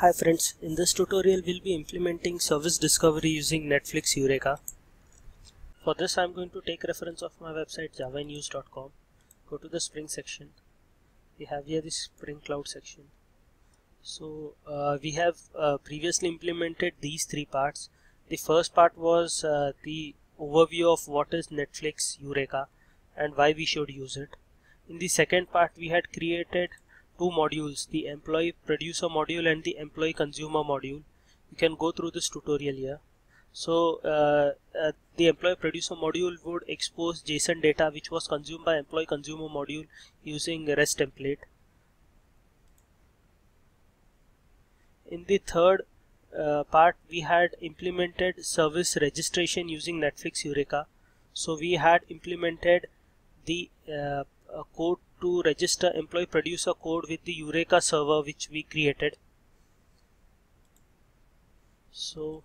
Hi friends, in this tutorial we'll be implementing service discovery using Netflix Eureka. For this I'm going to take reference of my website javainuse.com. Go to the Spring section. We have here the Spring Cloud section. So uh, we have uh, previously implemented these three parts. The first part was uh, the overview of what is Netflix Eureka and why we should use it. In the second part we had created two modules the employee producer module and the employee consumer module. You can go through this tutorial here. So uh, uh, the employee producer module would expose json data which was consumed by employee consumer module using rest template. In the third uh, part we had implemented service registration using netflix eureka. So we had implemented the uh, code to register employee producer code with the Eureka server which we created. So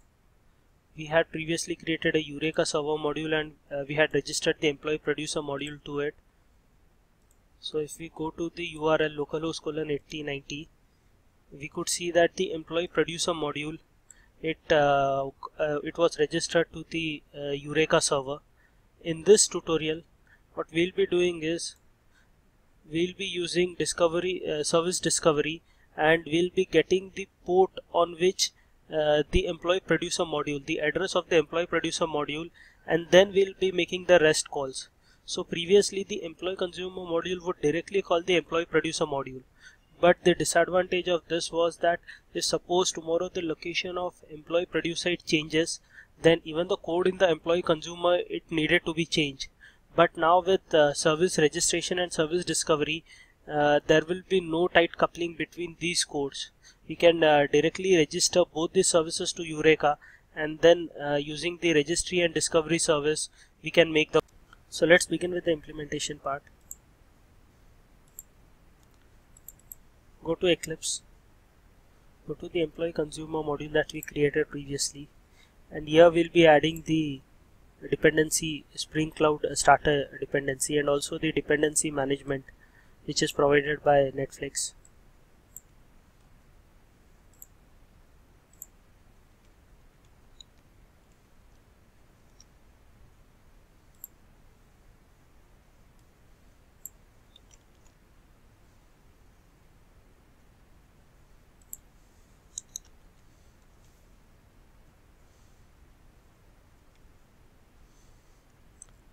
we had previously created a Eureka server module and uh, we had registered the employee producer module to it. So if we go to the URL localhost colon 8090, we could see that the employee producer module it uh, uh, it was registered to the uh, Eureka server. In this tutorial, what we'll be doing is we'll be using discovery uh, service discovery and we'll be getting the port on which uh, the employee producer module the address of the employee producer module and then we'll be making the rest calls. So previously the employee consumer module would directly call the employee producer module. But the disadvantage of this was that if suppose tomorrow the location of employee producer it changes then even the code in the employee consumer it needed to be changed but now with uh, service registration and service discovery uh, there will be no tight coupling between these codes. We can uh, directly register both the services to Eureka and then uh, using the registry and discovery service we can make the so let's begin with the implementation part. Go to Eclipse. Go to the employee consumer module that we created previously. And here we'll be adding the dependency Spring Cloud uh, starter dependency and also the dependency management which is provided by Netflix.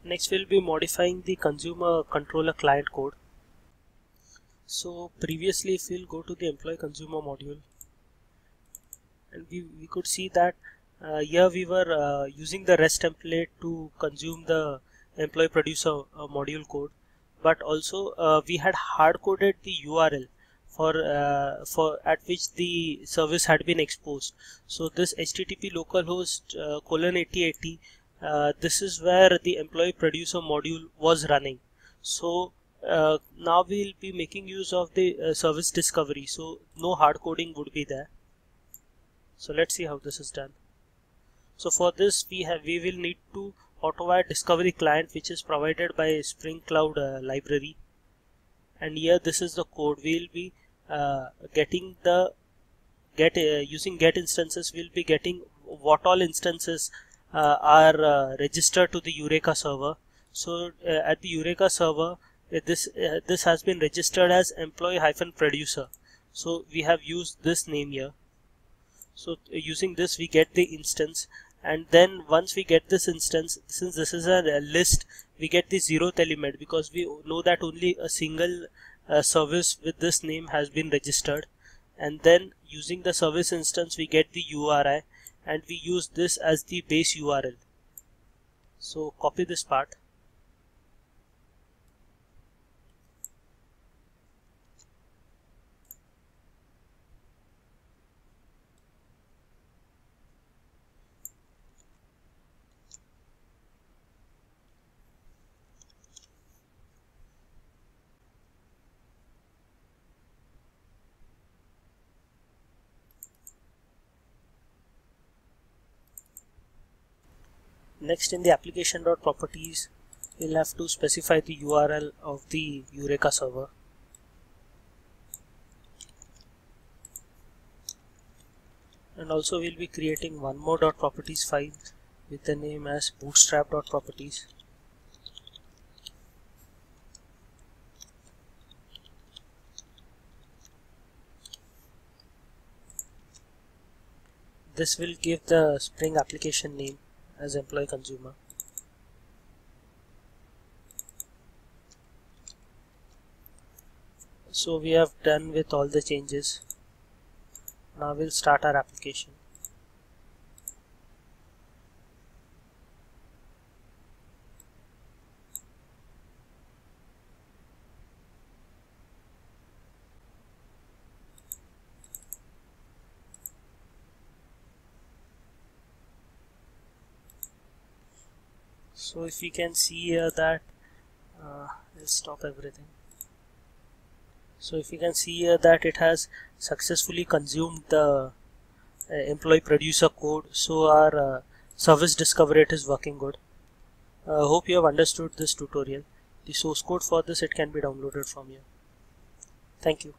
Next we'll be modifying the consumer controller client code. So previously if we'll go to the employee consumer module and we, we could see that uh, here we were uh, using the rest template to consume the employee producer uh, module code. But also uh, we had hard coded the URL for uh, for at which the service had been exposed. So this http localhost uh, colon 8080 uh, this is where the employee producer module was running. So uh, now we'll be making use of the uh, service discovery. So no hard coding would be there. So let's see how this is done. So for this we have we will need to AutoWire discovery client which is provided by Spring Cloud uh, library. And here this is the code. We'll be uh, getting the get using get instances we'll be getting what all instances are uh, registered to the Eureka server. So uh, at the Eureka server, this this has been registered as employee hyphen producer. So we have used this name here. So using this, we get the instance and then once we get this instance since this is a, list we get the zeroth element because we know that only a single uh, service with this name has been registered and then using the service instance we get the URI and we use this as the base URL so copy this part next in the application.properties we'll have to specify the URL of the Eureka server. And also we'll be creating one more properties file with the name as bootstrap.properties this will give the spring application name as employee consumer. So we have done with all the changes. Now we'll start our application so if you can see here that uh, let's stop everything. So if you can see here that it has successfully consumed the uh, employee producer code so our uh, service discovery it is working good. Uh, hope you have understood this tutorial. The source code for this it can be downloaded from here. Thank you